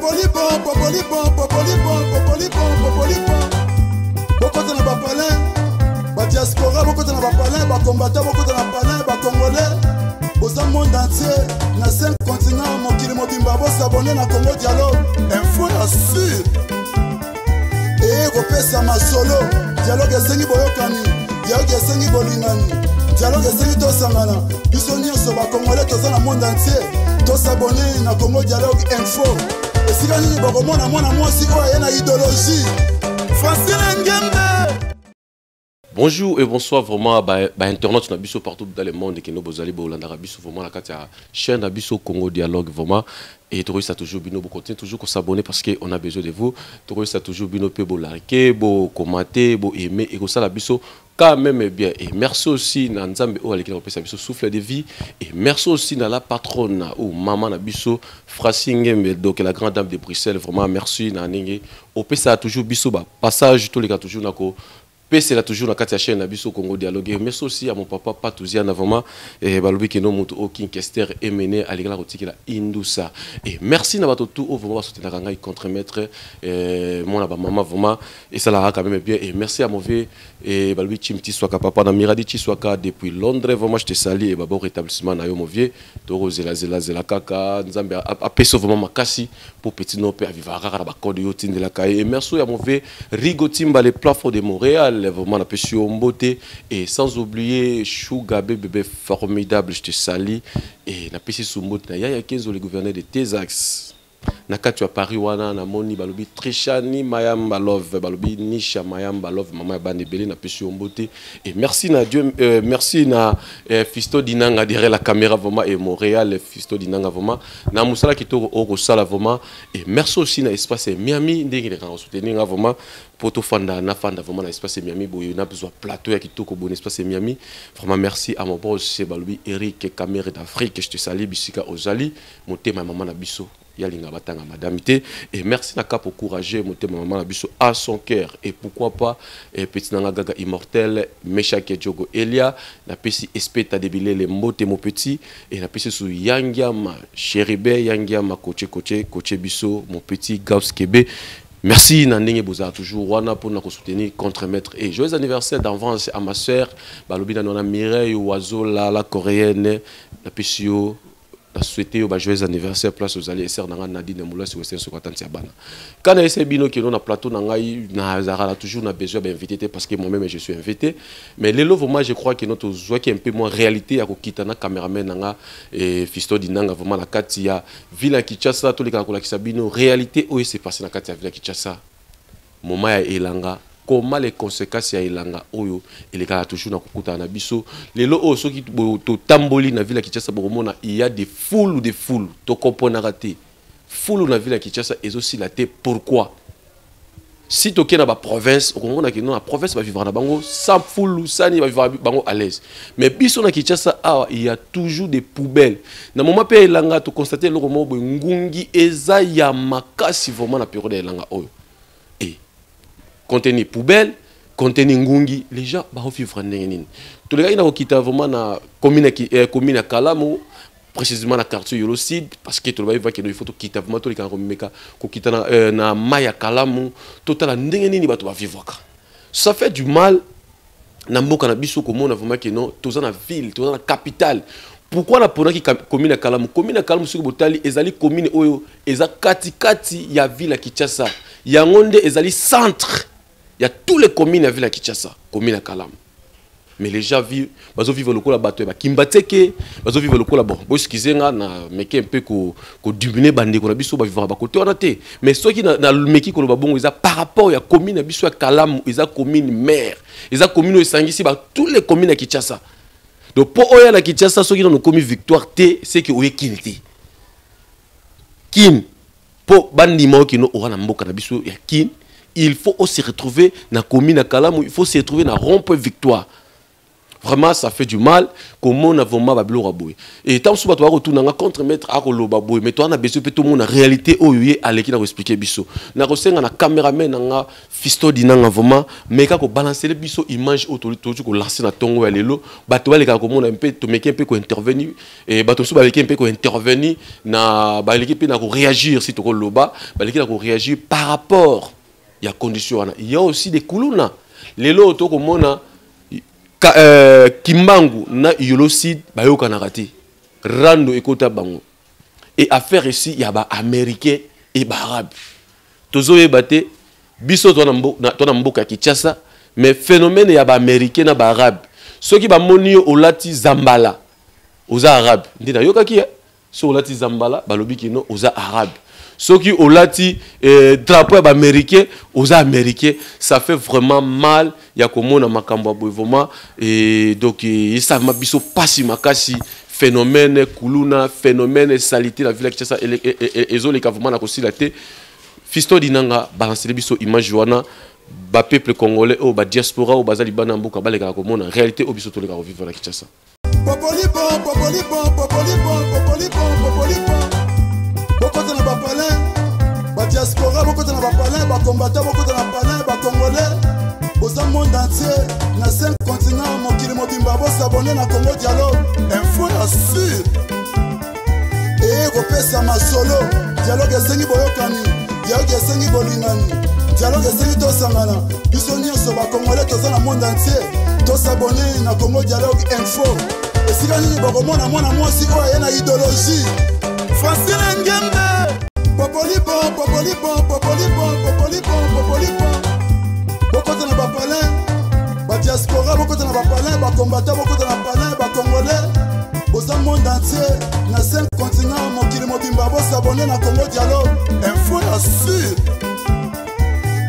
popolipon popolipon popolipon popolipon popolipon bokota na bapalin. Badiaspora bokota na bapalin bakombata bokota na palin bacongolais boza monde entier na 5 continent mokili mobimba bosabone na congo dialogue info ya sur eye kopesa masolo. Dialogue esengi boyokani. Dialogue esengi bolingani. Dialogue esengi tosangana. Biso nyonso bakongolais toza na monde entier. Tosabone na congo dialogue info Bonjour et bonsoir vraiment bah, bah internautes na biso partout dans le monde qui nous bozali bolanda biso vraiment la kati ya chaîne na Congo Dialogue vraiment. Et tu ça toujours bino continuer toujours s'abonner parce que on a besoin de vous. Tu ça toujours bino pe bo liker commenter aimer et ça la biso quand même bien et merci aussi na nzambe o aleki kopesa biso souffle de vie et merci aussi na la patronne ou maman na biso Frasingembe donc la grande dame de Bruxelles vraiment merci na ninge opesa toujours biso ba passage tous les gars pesela toujours na kati ya chaîne na biso congo dialogue merci aussi à mon papa patouziana vraiment eh, balobi keno moto oyo kinkester emene alingala kotikela indusa. Et merci na bato tout vraiment basotenaka ngai contremaître eh, mwana bamama vraiment esalaka quand même bien et merci à mauvais et balobi chim tiswaka papa na miradi tiswaka depuis londres vraiment je te sali et babo rétablissement na yo mauvais tokozelazelazela kaka nzambe apesa vraiment makasi po petit no mpe avivaka kaka na bakode yo tindelaka ye et merci oyo ya mauvais rigo timba le plafond de montréal la pêche au beauté et sans oublier Chougabe bébé formidable je te salue. Et na pêche sous mot na yaya kenzo le gouverneur de Tesax na kati ya paris wana namoni balobi trishani mayamba love balobi nisha mayamba love mama ya bana ebele napesi yo mbote. Et merci na dieu euh, merci na euh, fisto dinanga derrière la caméra vraiment et montréal fisto dinanga vraiment na mosala kitoko oyo kosala vraiment et merci aussi na espace miami ndenge elekaka kosoutenir nga vraiment po tofanda nafanda vraiment na espace miami boye na besoin plateau ya kitoko boye na espace miami. Vraiment merci à mon boss balobi eric camere d'afrique je te sali bisika ozali. Motema ya mama na biso yalinga batanga madame et merci na cap encourager motema maman na biso à son cœur. Et pourquoi pas et petit nanga gaga immortel Meshak Djogo Elia na pesi espeta debile le mbote mo petit et na pesi sou yangiama chéribe yangiama koche koche koche biso mon petit Kebe Merci Nandenge Boza toujours wana pour nous soutenir contre maître. Et joyeux anniversaire d'avance à ma sœur balobi na nona Mireille Oiseau la la coréenne na pesio na souhaité yo ba joyeux anniversaire place aux alliés sœur nanga Nadine Moula sur Western sur Katantia bana. Kana ese bino kino na plateau na ngai na toujours na besoin d'inviter parce que moi-même je suis invité. Mais lelo vraiment je crois qui est un peu moins réalité ya kokita na cameraman nanga et fisto dinanga vraiment na kati ya ville ya Kinshasa to leka kolakisa bino réalité oyo c'est passé na kati ya ville ya Kinshasa? Moment ya elanga comment les conséquences ya elanga oyo elekaka toujours na kokutana na biso. Lelo oyo soki totamboli na ville ya kinshasa bokomona il y a des foules de foules. Tokomponaka te. Fulu na ville ya kinshasa ezosila te. Pourquoi? Si tokei na baprovince okomona ke no na province bavivaka na bango sans fulu sani bavivaka bango à l'aise. Mais biso na kinshasa awa il y a toujours des poubelles. Na moment mpe elanga toconstate eloko moko boye ngungi eza ya makasi vraiment na période ya elanga oyo contenu poubelle contenu ngungi les gens baovivre ndenge nini. Tolekaki na kokita vraiment na commune ya eh, commune ya kalamu précisément na quartier yolo sud parce que tolobai vaki il faut tokita vraiment tolekaka komeka kokita na, eh, na mai ya kalamu. Totala ndenge nini bato bavivwaka ça fait du mal. Na mboka na biso komona vraiment ke non toza na ville toza na capitale. Pourquoi naponaki commune ya kalamu? Commune ya kalamu soki botali ezali commune oyo eza katikati ya ville ya kinshasa. Yango nde ezali centre ya tous les communes ya ville ya kinshasa commune ya kalamu mais les gens vivent bazovivre lokola bato ya bakimba te ke bazovivre lokola bon boexcuse nga na meki mpe kodimine bandeko na biso bavivaka bakote wana te. Mais soki na- nameki koloba bongo eza par rapport ya commune ya biso ya kalamu eza commune mare eza commune oyo esangisi ba tous les communes ya kinshasa. Donc mpo oyo na kinshasa soki nano okomi victoire te seke oye kini te. Kine mpo bandima oyo kino oza na mboka na biso ya kine il faut aussi retrouver na commune kalamu il faut se retrouver na point victoire. Vraiment ça fait du mal. Komona vraiment babiloko ya boye e ntango mosusu bato bakotunanga contre maître akoloba boye mais towana besoin mpe tomona réalité oyo ye aleki na koexplike biso na kosenga na cameraman nanga fistodi nanga vraiment. Meka kobalancele biso image oyo toli- tozi kolanse na ntongo ya lelo bato balekaka komona mpe tomeki mpe kointervenir e bato mosusu baleki mpe kointervenir na baleki mpe na koréagir si tokoloba baleki na koréagir par rapport il y a aussi des kuluna lelo tokomona ka, euh, kimbangu na yolocide bayokanaka te rando ekota bango. E affaire esi ya baaméricain e baarabe tozoyeba te biso toza na mboka ya kinshasa mais phénomène ya na baarabe soki bamoni yo olati zambala oza arabe. Nde nayokaki ye olati zambala balobi kino oza soki olati eh, drapeau ya baaméricain oza américain ça fait vraiment mal ya komona makambo ya boye vraiment eh, donc biso makasi phénomène kuluna phénomène salité na ville ya kinshasa e- e- e- ezoleka vraiment na kosila te. Fisto dinanga balancele biso image wana bapeuple congolais oyo badiaspora oyo baza libanda ya mboka balekaka komona réalité oyo biso toleka kovivre na kinshasa bokota na bapalin. Badiaspora bokota na bapalin bakombata bokota na palin bacongolais boza monde entier na 5 continent mokili mobimba bosabone na congo dialogue. Info ya sur eye kopesa masolo. Dialogue esengi boyokani. Dialogue esengi bolingani. Dialogue esengi tosangana. Biso nyonso bakongolais toza na monde entier. Tosabone na congo dialogue info. Esika nini bokomona mwana mwasi oyo aye na idéologie francine ngembe. Popolipo popolipo popolipo popolipo popolipo. Bokota na bapalin. Badiaspora bokota na bapalin bakombata bokota na palin bacongolais boza monde entier na 5 continent mokili mobimba bosabone na congo dialogue. Info ya sur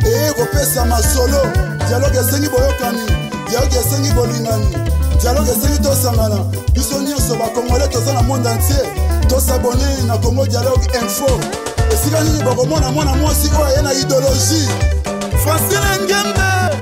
eye kopesa masolo. Dialogue esengi boyokani. Dialogue esengi bolingani. Dialogue esengi tosangana. Biso nyonso bakongolais toza na monde entier tosabone na congo dialogue info. Esika nini bokomona mwana mwasi oyo aye na idéologie francine ngembe!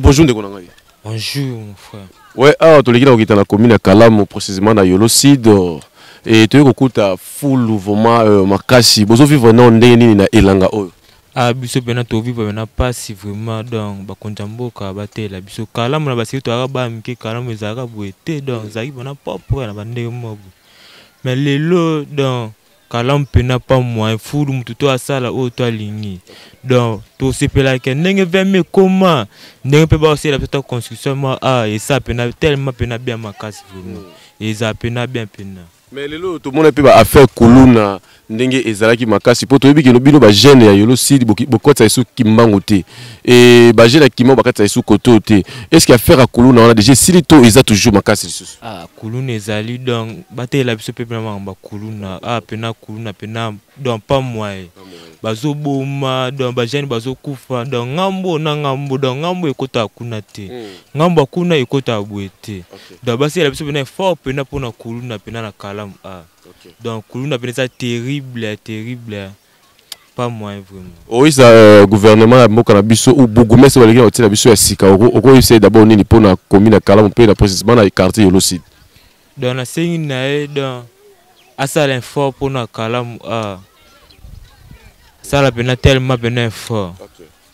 Bonjour ndeko na ngai. Bonjour mon frère. ouais awa toleki na kokita na commune ya kalamu précisément na yolocide e toyei kokuta fulu vraiment euh, makasi. Bozovivre nao ndenge nini na elanga oyo? Ah biso pena tovivre pena pasi vraiment donc bakonzi ya mboka batela biso. Kalamu na baseki toyaka bana mike kalamu ezalaka boye te donc ezalaki pena propre na bandenge moko mais lelo donc kalamu pena pa moyen fulu motu to asala oyo to alingi donc tosepelaka ndenge veme ekoma ndenge mpe baosala biso ta construction mwa a esa pena tellement pena bien makasi vraiment. Eza pena bien pena mais lelo tomona mpe baaffaire ndenge ezalaki makasi mpo toyebi keno bino bagene ya yolosidi bokotisa esu kimbangu te. E bagene ya kimbangu bakatisa esu koto te. Est ce que affaire ya kuluna wana? Déjà esili to eza toujours makasi lisusu. Ah kuluna ezali donc batelela biso mpe pena makambo kuluna ah pena kuluna pena donc pa mwaye bazoboma donc bajene bazokufa. Donc ngambo na ngambo donc ngambo ekotaka kuna te. Ngambo ya kuna ekotaka boye te donc basalela biso pena effort pena mpona kuluna pena na kalamu. Ah donc kuluna pena eza terrible terrible. Pas moyen vraiment. Oyisa euh, gouvernement ya mboka na biso ou baleki na kotiela biso ya sika. Oko- okoyisa d'abord nini mpona commune ya kalamu mpe na précisément na quartier yoloside donc nasengi na ye donc asala effort mpona kalamu ah asala pena tellement pena effort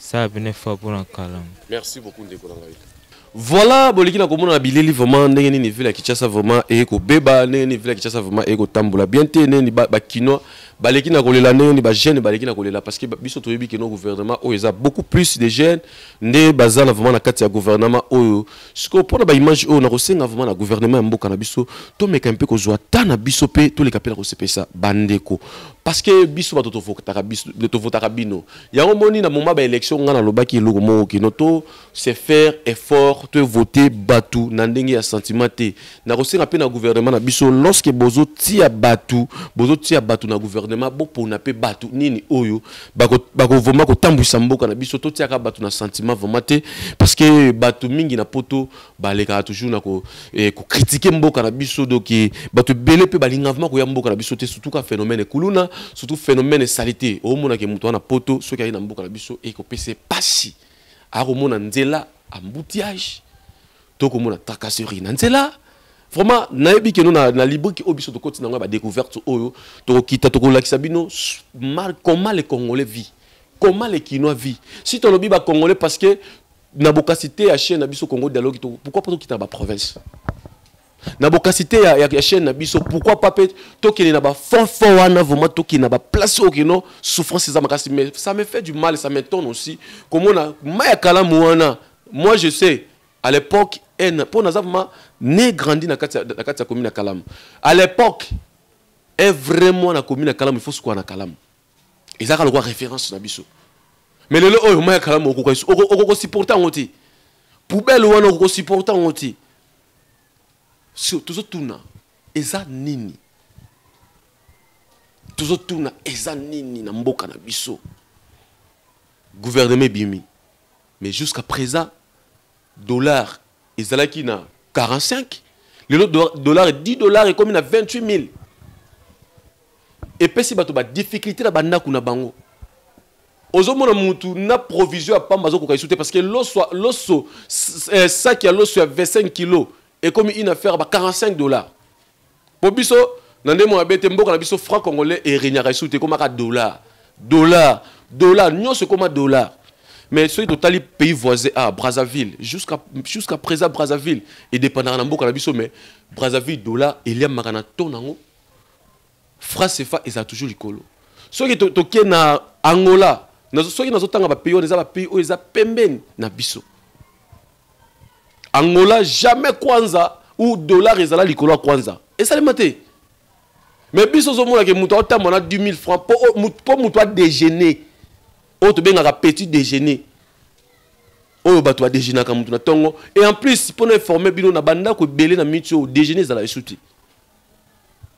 asala pena effort mpona kalamu merci beaucoup ndeko na ngai voilà boleki na komona na bileli vraiment ndenge nini ville ya kinshasa vraiment eye kobeba ndenge nini ville vraiment bien te ndenge nini ba- bakinois baleki na kolela ndenge nini bajeune na parce que biso eza beaucoup plus de na vraiment na kati ya gouvernement oyo sikoyo mpona baimage oyo nakosenga vraiment na gouvernement ya mboka na biso tomeka mpe kozwa na na bandeko parce que biso bato tovotaka biso tovotaka bino. Yango moni na moment baélection ngai nalobaki eloko moko kino to se faire effort to vote bato na ndenge ya sentiment te. Nakosenga mpe na gouvernement na biso lorsque bozotia bato bozotia bato na gouvernement bopona mpe bato nini oyo. Bako- bakovoma kotambwisa mboka na biso totiaka bato na sentiment vraiment te. Parce que bato mingi na poto balekaka toujours na ko- eh, kokritike mboka na biso donc eh, bato ebele mpe balinga vraiment koya mboka na biso te surtout ka phénomène ekuluna surtout phénomène esali te omonake moto wana poto soki aye na mboka na biso ekopesa pasi akomona nzela embouteillage tokomona tracasserie na nzela vraiment nayebi keno na, na libriki oyo biso tokoti nango ya badécouverte oyo tokokita tokolakisa bino comment les congolais vit comment les kinois vit si tolobi bacongolais parce que na bokasi te ya chaîne na biso congo dialogue to- pourquoi pas tokita na baprovince na bokasi te ya, ya, ya chaîne na biso pourquoi pas mpe tokende na bafort wana vraiment tokende na baplace oyo keno souffrance makasi. Mais ça me fait du mal ça m'étonne aussi moi je sais à l'époque mpo naza vraiment né grandi na kati ya- na commune kalamu. À l'époque est vraiment na commune ya kalamu il faut na kalamu. Ezalaka référence na biso. Mais oyo ma ya kalamu okokosupporte yango te. Poubele wana okokosupporte yango te so tozotuna eza nini? Tozotuna eza nini na mboka na biso? Gouvernement ebimi. Mais jusqu'à présent dollar ezalaki na 45 lelo do- dollar 10 dollar ekomi na 28 000 epesi bato badifficulté na bandako na bango. Ozomona mutu na provision ya pamba azokoka esu te parce que loso, eh, saki ya loso ya 25 kilo ekomi une affaire ba 45 dollars. Po biso na ndemo mabe te mboka na biso franc congolais eregnaka esu te ekomaka dollar. Dollar. Dollar. Nyonso ekoma dollar. Mais soki totali pays voisin ah brazzaville. Jusqu'à jusqu'à présent brazzaville edépendaka na mboka na biso mais brazzaville dollar eliamaka na to nango. Franc cefa ezala toujours likolo. Soki to- toke na angola soki nazotanga bapays wana eza bapays oyo eza pembeni na biso angola jamais kwanza ou dollar ezala likolo kwanza. Esalema te. Mais biso ozomonake moto aotambola na 10 000 francs mpo o- mut- mpo moto adéjeuner oyo tobengaka petit déjeuner. Oyo bato badéjeunaka motu na ntongo et en plus mpona informe bino na bandako ebele na miti oyo déjeuner ezala esu te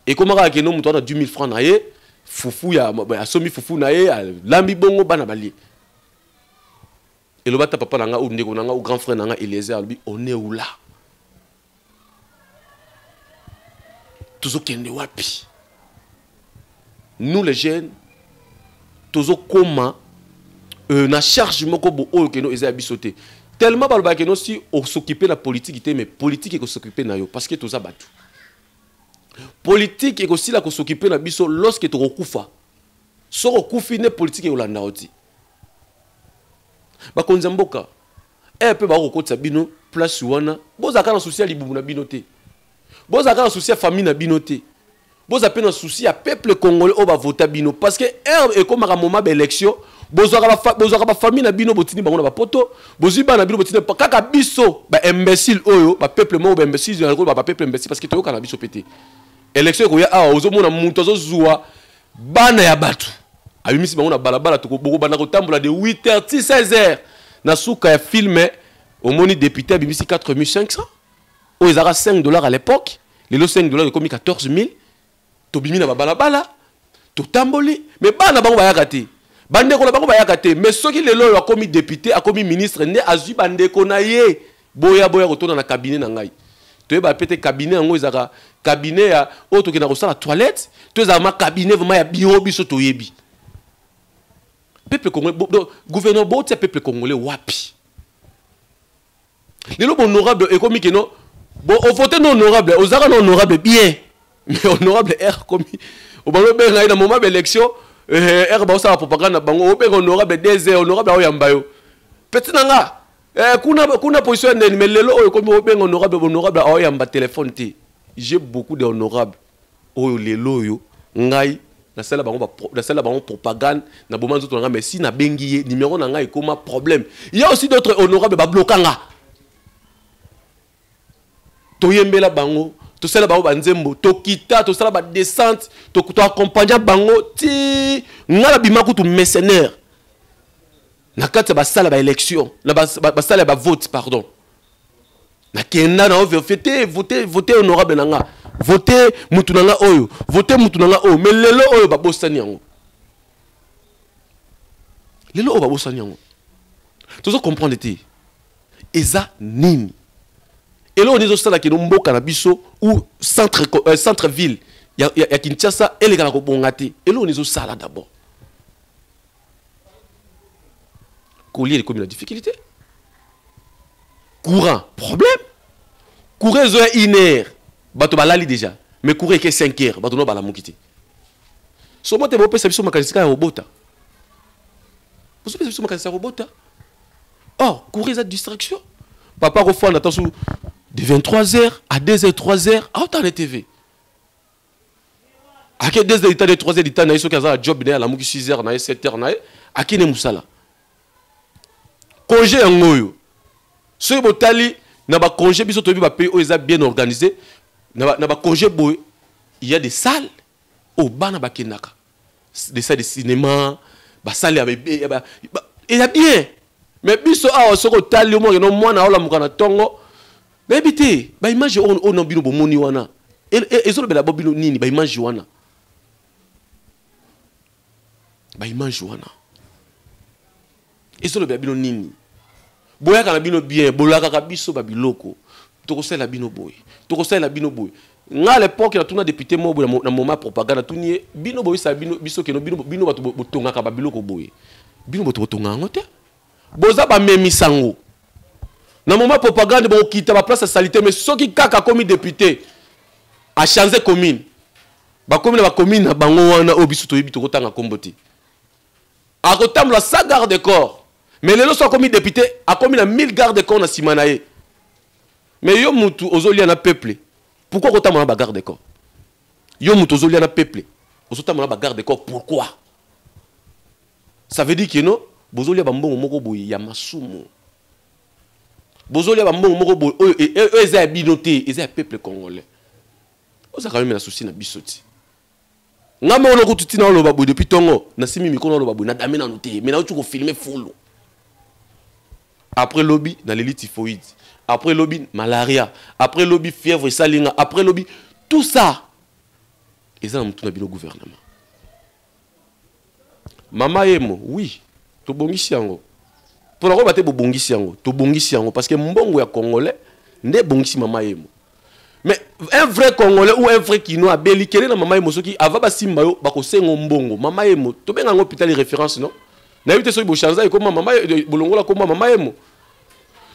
ekomaka kaka kende moto wana 10 000 francs na ye fufu ya asombi fufu na ye alambi bongo bana balie eloba ata papa na nga ou ndeko na nga ou grand frère na nga eliezer alobi on est où là? Tozokende wapi? Nous les jeunes tozokoma euh, na charge moko bo oyo keno eza ya biso te. Tellement balobaka keno si osoccupe na politike te mais politike ekosoccupe na yo parce que toza bato. Politike ekosila kosoccupe na biso lorsque tokokufa. Soki okufi nde politike ekolanda yo ti bakonzi ya mboka. E mpe bakokokotisa bino place wana. Bozalaka na susi ya libumu na bino te. Bozalaka na susi ya famille na bino te. Boza mpe na susi ya peuple congolais oyo bavota bino. Parce que ere ekomaka moma baélection bozwaka bafa- bozwaka bafamille na bino botindi bango na bapoto bozwi bana na bino botindi kaka biso baimbécile oyo bapeuple moko baimbécile bapeuple imbécile parce que toyokana biso mpe te. Élection ekoya awa ozomona moto azozwa bana ya bato abimisi bango na balabala bokobanda kotambola de 8 heures ti 16 heures. Na suka ya filme omoni député abimisi 4500 oyo ezalaka 5 dollars à l'époque. Lelo 5 dollars ekomi 14 000 tobimi na babalabala. Totamboli. Me bana bango bayaka te. Bandeko na bango bayaka te. Me soki lelo oyo akomi député akomi ministre nde azwi bandeko na ye. Boya boya kotonda na cabinet na ngai. Toyeba pe te cabinet yango ezalaka cabinet ya oyo tokenda kosala toilette. To ezalaka ma cabinet vraimen ya biro biso toyebi peuple congolais gouvernement botia peuple congolais wapi? Lelo bohonorable ekomi keno ovote na honorable ozalaka na honorable bien. Mais honorable r komi obanda obenga ngai na moment baélection r baosala propagande bango obenga honorable ds honorable aoyamba yo peti nga eh, kuna, position ya ndeni mais oyo komi obenga honorable honorable aoyamba telefone te j'ai beaucoup de honorable oyo oyo ngai nasala bango ba- nasala bango propagande na boma ngai mais si nabengi ye numéro na ngai ekoma problème. Il y a aussi d'autres honorable babloka nga toyembela bango tosala bango banzembo tokita tosala badescente to- toaccompagna bango ti nga na bima kutu mercenaire. Na kati ya basala baélection na bas- ba- basala ya bavote pardon. Nakenda na overfe te vote honorable na vote mutu oyo. Vote mutu oyo. Mais lelo oyo babosani yango. Lelo oyo babosani yango. Tozo comprendre te eza nini? Eloko nini ezosala keno? Mboka na biso ou centre, euh, centre ville ya, ya, ya kinshasa eleka na kobonga te. Eloko nini ezosala d'abord? Kolia ekomi na difficulté. Courant problème. Courrier ezoya une heure bato balali déjà. Mais courrier eke 5 heures bato no balamuki te somo te bopesa biso makanisi ya kobota. Biso makanisi ya kobota. Or courrier eza distraction. Papa akofanda ta su de 23 heures à 2 heures 3 heures aotana tv ake 2 heures litani 3 heures litani na ye job na ye alamuki 6 heures na ye 7 heures na ye akende mosala. Congé yango oyo. Soki botali na bacongé biso toyebi bapays oyo eza bien organisé il y a des salles oyo bana bakendaka des salles de cinéma basale eya bien. Mais biso awa soki otali omokeno mwana aolamuka na ntongo nayebi te baimage oyo na bino bomoni wana. Ezolobela bo bino nini baimage wana. Baimage wana. Ezolobela bino nini. Boyaka na bino bien bolakaka biso babiloko tokosalela bino boye tokosalela bino boye nga à l'époque natuna député moko boye na mo- na moment propagande natuni ye bino bino biso keno bino, bato bo- botongaka babiloko boye bino bato botonga yango te. Boza bamemisango na moment propagande bokokita baplace ya salite mais soki kaka akomi député achange commune. Bakomi na bacommune na bango wana oyo biso toyebi tokotanga nkombo te. Akotambola sa garde de corps. Mais lelo so akomi député akomi na 1000 garde de corps na nsima na ye mais yo mutu ozolia na peuple. Pourquoi kotambola na bagarde de corps? Yo mutu ozolia na peuple. Ozotambola na corps pourquoi? Ça veut dire que no bozolia bambongo moko boye ya masumu. Bozolia bambongo moko boye e- e- oyo eza ya bino te eza peuple congolais. Ozalaka meme na susi na biso ti. Nga moko nokutu ntina oloba boye depuis ntongo nasimi mikolo oloba boye nadame nanu te me fulu après lobi naleli typhoïde après lobi malaria. Après lobi fièvre esalinga après lobi tout ça. Na motu na bino gouvernement. Mama yemo oui tobongisi yango. Mpona koyeba te bobongisi yango tobongisi yango. Parce que mbongo ya congolais nde ebongisi mama yemo mais un vrai congolais ou un vrai kino abeli kele na mama yemo soki ava basimba yo bakosenga yo mbongo. Mama yemo tobenga yango hôpital référence non? Nayebi te soki bochanza ekoma mama Ye- bolongola koma mama yemo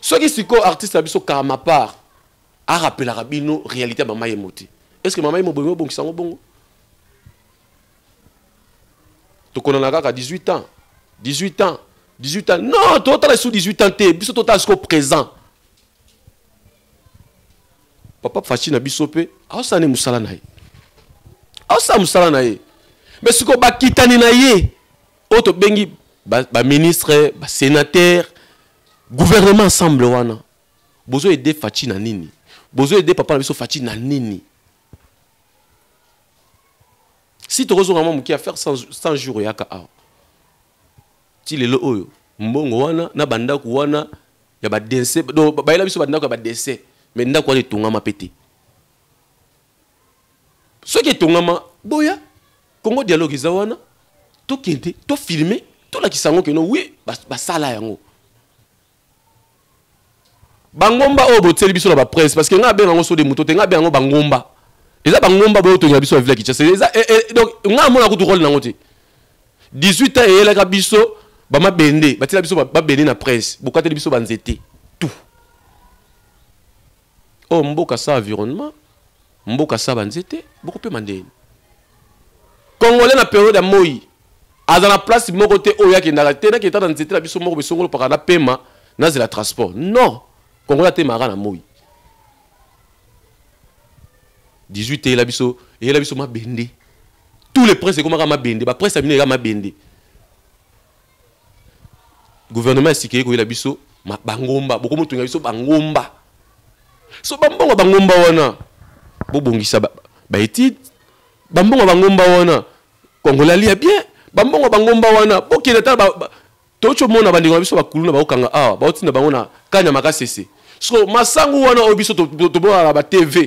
soki sikoyo artiste na biso karama part arapelaka bino réalité ya mama yemo est ce que mama yemo bolingo obongisa yango bongo? Tokonana kaka 18 ans. 18 ans. 18 ans. Non totala sous 18 ans te. Biso totala sikoyo présent. Papa faci na biso mpe aosala ne mosala na ye. Aosala mosala na ye. Mais sikoyo bakitani na ye. Oyo tobengi ba- baministre basénateur gouvernement ensemble wana. Bozo ede faci na nini? Bozo ede papa na biso faci na nini? Si tokozonga mwa moke affaire 100 jour eyaka awa. Ti lelo oyo mbongo wana na bandako wana ya badense do bayela biso bandako ya badense me ndako wana etongama mpe te. Soki etongama boya congo dialogue eza wana tokende tofilme tolakisa yango keno. Wi bas- basala yango bangomba oyo botieli biso na bapresse parce que nga abenga yango so de moto te nga abenga yango bangomba. Eza bangomba boyo tongela biso na ville ya kinshasa eza eh, eh, donc nga amona kutu role nango te. 18 ans eyelaka biso bamabende batiela biso ba- babende na presse bokateli biso banzete tout. Oyo mboka sa environnement mboka sa banzete bokopema ndeni congolais na periode ya moi aza na place moko te oyo akendaka te nakenda na nzete na biso moko besongolo paka na pema nazela transport. Non congolais atemaka na moi 18 eyela biso eyela biso mabende tous les presse ekomaka mabende bapresse ya bino eka mabende gouvernement esika ye koyela biso bangomba. Bokomotonga biso bangomba. So bambongo bangomba wana. Bobongisa ba- baétude bambongo bangomba wana. Congolais alia bien. Bambongo bangomba wana. Bokende tala ba- ba- toci omona bandeko na biso bakulu na baokanga awa baotinda bango na kanya makasese so masangu wana oyo biso tobonaka na batv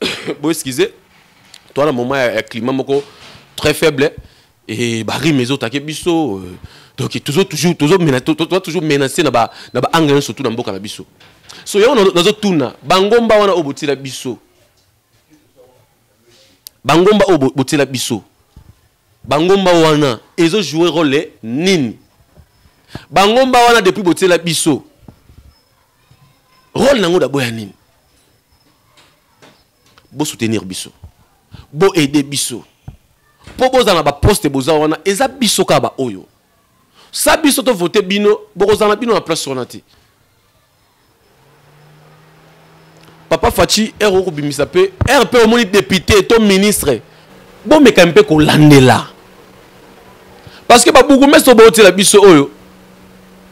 bo excuse toza na moment ya, climat moko très faible et barime ezotake biso euh, donc toujours toujours toujours mena- to- to- toza toujours menacé na ba na baangle nyonso tu na mboka na biso. So yango nazo- nazotuna bangomba wana oyo botiela biso. Bangomba oyo bo- botiela biso. Bangomba wana ezojoue role nini. Bangomba wana depuis botiela biso role nango daboya nini? Bosoutenir biso. Boaide biso. Mpo bozala na baposte boza wana eza biso kaka baoyo sa biso tovote bino bokozala na bino na place wana te. Papa faci ere okobimisa mpe ere mpe omoni député to ministre bomeka mpe kolandela. Parce que baburgumestre bootela biso oyo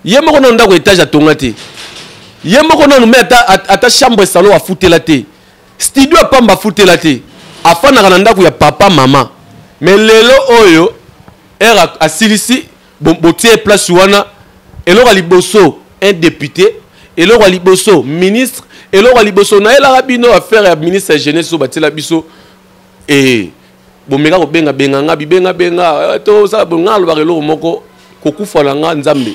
ye moko nanu ndako etage atonga te ye moko nanu me ata, ata chambre salon afutela te. Studio apamba afutela te. Afandaka na ndako ya papa mama. Me lelo oyo ere asilisi botie place wana eloko ya liboso un député eloko ya liboso ministre eloko ya liboso. Nayelaka bino affaire ya ministre ya jeunesse oyo batiela biso. E bomeka kobengabenga nga bibengabenga. Tosala nga alobaka eloko moko kokufa na nga nzambe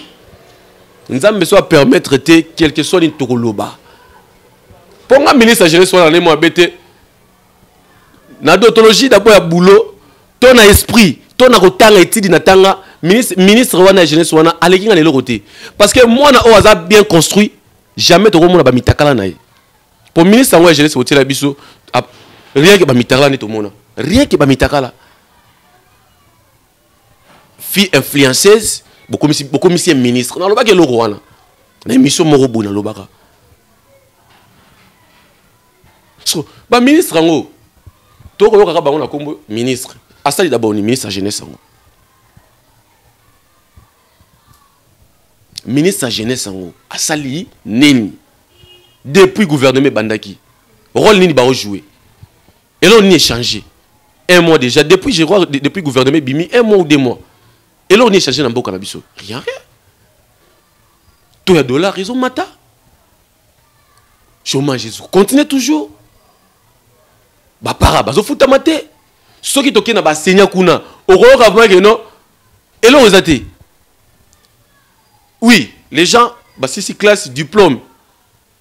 nzambe so apermettre te quelque soit nini tokoloba mpo nga ministre ya jeunesse wana nemo abe te na dontologie d'abord ya boulot to na esprit to na kotanga etidi na tanga ministre, wana ya jeunesse wana aleki nga na eloko te. Parce que mwana oyo aza bien construit jamais tokomona bamitakala na ye. Mpo ministre yango ya jeunesse kotiela biso rien ke bamitakala nde tomona. Rien ke bamitakala. Fille influenceuse bokomisi bokomisi ministre. Nalobaki eloko wana. Na émission moko boye nalobaka so baministre yango tokoyokaka bango na nkombo ministre. Asali d'abord ni ministre ya jeunesse yango. Ministre ya jeunesse yango asali nini? Depuis gouvernement ebandaki rôle nini baojoué eloko nini échangé un mois déjà. Depuis je crois depuis gouvernement ebimi un mois ou deux mois eloko nini échangé na mboka na biso. Rien rien. To ya dollar ezomata chômage ezocontinue toujours. Bapara bazofutama te soki tokei na basenya kuna. Okoyoka vraimen keno eloko eza te oui les gens basisi classe diplôme.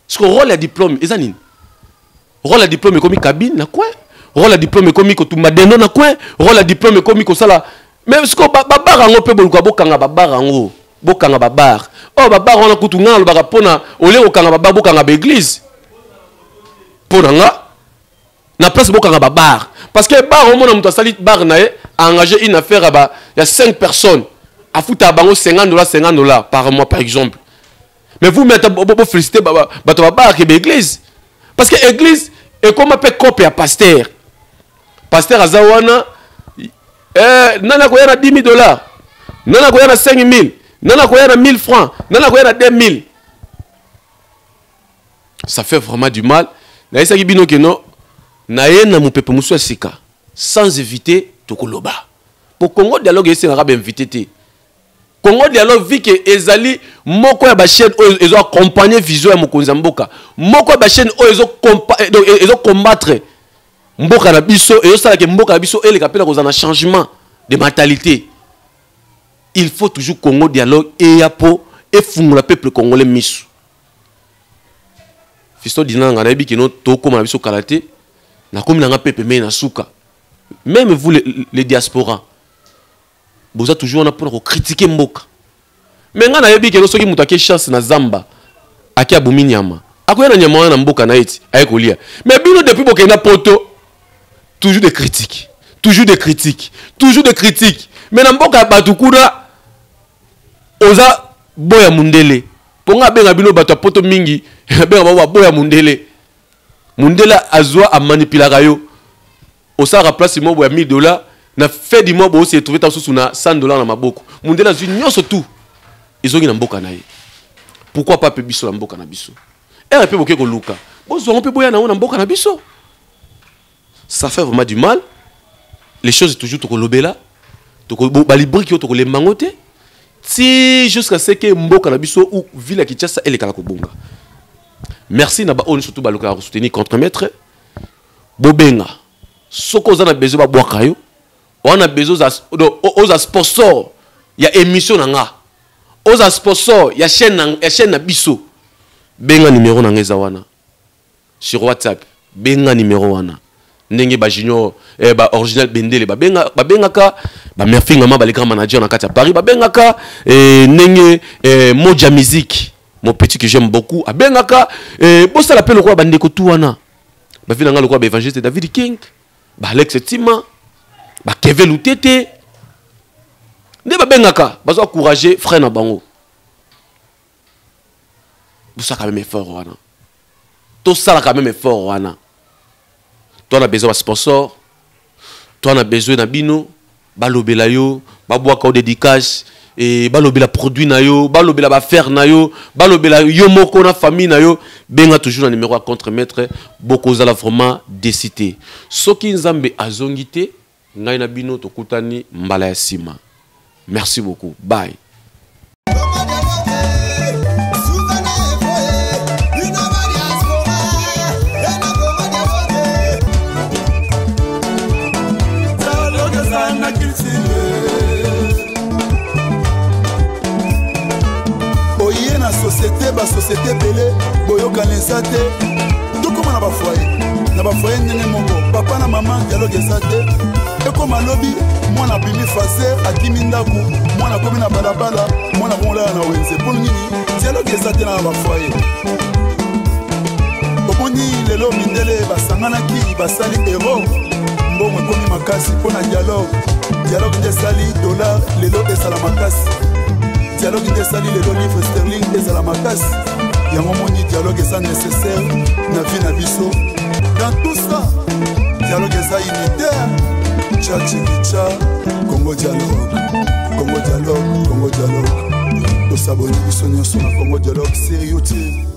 Parce que rôle ya diplôme eza nini rôle ya diplôme ekomi cabine na coin rôle ya diplôme ekomi kotumba dendo na coin rôle ya diplôme ekomi kosala mais siko babar yango mpe boluka bokanga babar yango bokanga babar oyo babar wana kutu nga alobaka mpona olie kokanga babar bokanga baeglise mpo na na place parce que bar omona bar na ye aengagé une affaire ya, ba, ya 5 personnes. Afutaka bango 50 dollars 50 dollars par mois par exemple. Mais vous meta bofélicité bato babarake baeglise parce que église ekóma mpe cope ya paster paster aza wana eh, nani na 10 000 dollars. Nani akoya na 5 000 nani akoya na 1000 francs. Nani akoya na 2 000 ça fait vraiment du mal. Nayesaki bino keno naye na sika sans éviter tokoloba. Po congo dialogue esengaka bainvité te. Congo dialogue vi ke ezali moko ya bachaîne oyo ezoaccompagne vision ya mokonzi ya moko ya bachaîne oyo ezokombattre mboka na biso ezosalaka mboka na biso eleka mpe na kozala na changement de mentalité. Il faut toujours congo dialogue eya mpo efungola peuple congolais miso fisto dinanga nayebi kino tokóma na biso kala te nakomi nanga mpe pembeni na suka. Même vous les, les diaspora boza toujours wana mpona kokritike mboka. Me ngai nayebi keno soki moto ake chance na zamba ake abumi nyama akoya na nyama wana na mboka na ye ti aye kolia. Me bino depuis bokenda poto toujours de critique toujours de critique toujours de critique me na mboka ya bato kuna oza boya mundele. Mpo ngai abenga bino bato ya poto mingi abenga bango baboya mundele. Mundele azwa amanipulaka yo. Osalaka place moko ya 1000 dollars na fin du mois boose etrouve ta mosusu na 100 dollars na maboko. Mundele azwi nyonso tu. Ezongi na mboka na ye. Pourquoi pas mpe biso na mboka na biso? Ere mpe boke koluka. Bozwango mpe boya nango na mboka na biso ça fait vraiment du mal. Les choses toujours tokolobela balibriki oyo tokolemba yango te ti jusqu'à ce que mboka ou ville ya kinshasa elekala kobonga merci na baoyo nyonso tu balukaka kosoutenir contre maître bobenga soki oza na besoin babwaka yo. Wana besoin oza sponsor ya émission na nga. Oza sponsor ya chaîne na, ya chaîne na biso. Benga numéro na nga eza wana. Sur whatsapp benga numéro wana ndenge bajunior eh, baoriginal bendele babengaka babenga bamerfingama baleka manager na kati ya paris babengaka eh, ndenge eh, musique mon petit que j'aime beaucoup abengaka eh, bosala mpe lokola bandeko tu wana bavi na ngai lokola baévangéliste david king baalex tima bakeve lutete nde babengaka bazo encourage frère na bango. Bosaka même effort wana. Tosalaka même effort wana to na besoin basponsor to na besoin na bino. Balobela yo. Babwaka o dédicace. E balobela produit na yo. Balobela bafere na yo. Balobela yo moko na famille na yo. Benga toujours na numéro ya contre maître bokozala vraiment décité. Soki nzambe azongi te ngai na bino tokutani mbala ya nsima merci beaucoup. Bye société basociété ebele boyokana eza te. Tokóma na bafoye na bafoye ndenge moko papa na mama dialogue eza te. Ekóma lobi mwana abimi faser akimi ndako mwana akomi na balabala mwana komolala na wenze. Mpo nini? Dialogue eza te na bafoye omoni lelo mindele basanganaki basali ero mbongo ekomi makasi mpo na dialogue. Dialogue nde esali dollar lelo esala makasi dialogue nde esali lelo livre sterling ezala makasi yango moni dialogue eza nécessaire na vie na biso dans tout ça dialogue eza unitaire cha chikicha congo dialogue congo dialogue congo dialogue. Tosaboni biso nyonso na congo dialogue sur youtube